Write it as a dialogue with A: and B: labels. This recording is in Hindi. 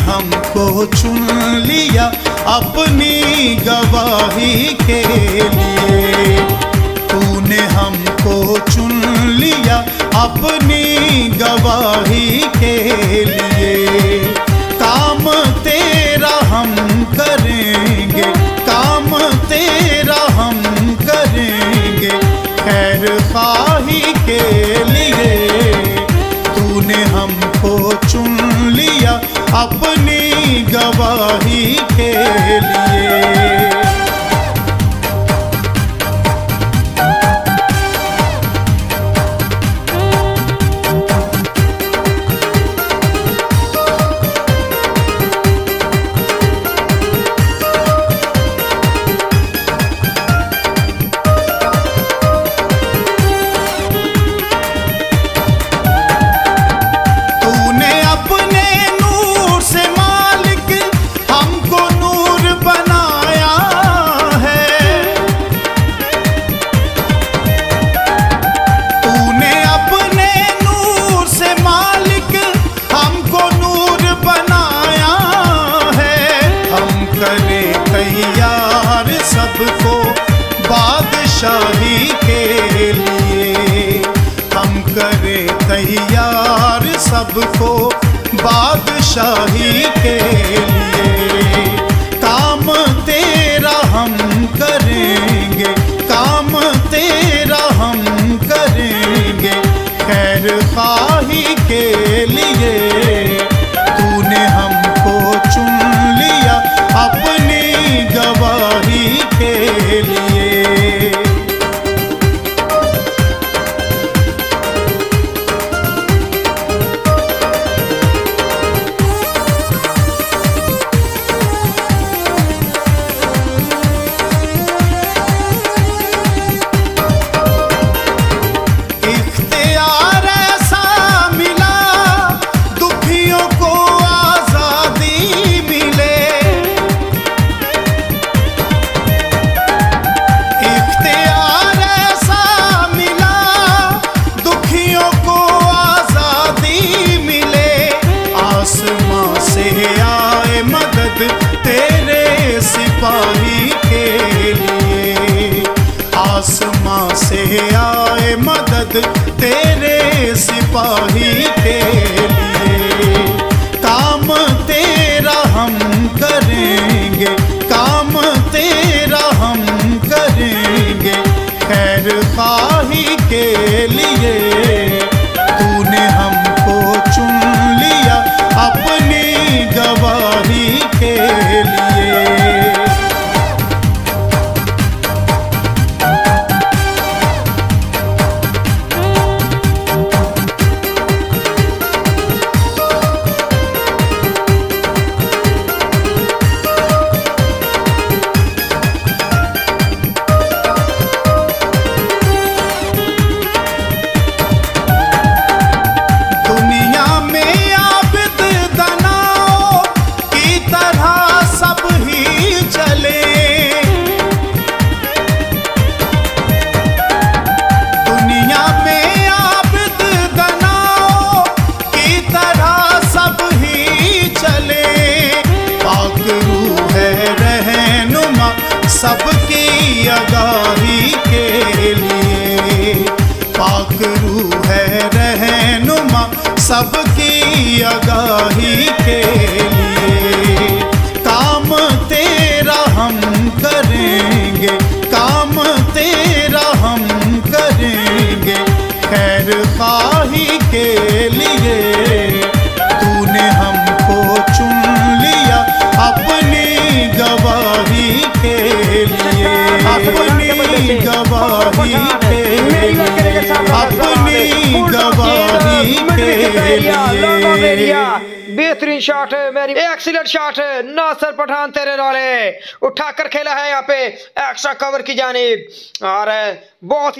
A: हमको चुन लिया अपनी गवाही के लिए। तूने हमको चुन लिया अपनी गवाही के लिए। काम तेरा हम करेंगे, काम तेरा हम करेंगे, खैर खाही के लिए। तूने हमको चुन अपनी गवाही के सबको बादशाही के लिए। काम तेरा हम करेंगे, काम तेरा हम करेंगे। खैर खाही के से आए मदद तेरे सिपाही खाही के लिए तूने हमको चुन लिया अपनी गवाही के लिए। अपनी गवाही के लिए। अपनी गवाही के लिए।
B: बेहतरीन शॉट है मेरी एक्सीलेंट शॉट है। नासर पठान तेरे वाले उठाकर खेला है यहाँ पे। एक्स्ट्रा कवर की जानी और बहुत ही